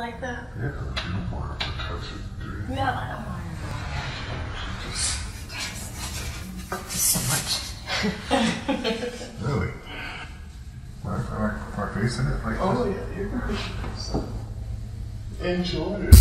like that? Yeah, you don't want to touch it, do you? No, I don't want to. So much. Really? My, my, my face in it? Like Oh yeah, you're gonna Enjoy it.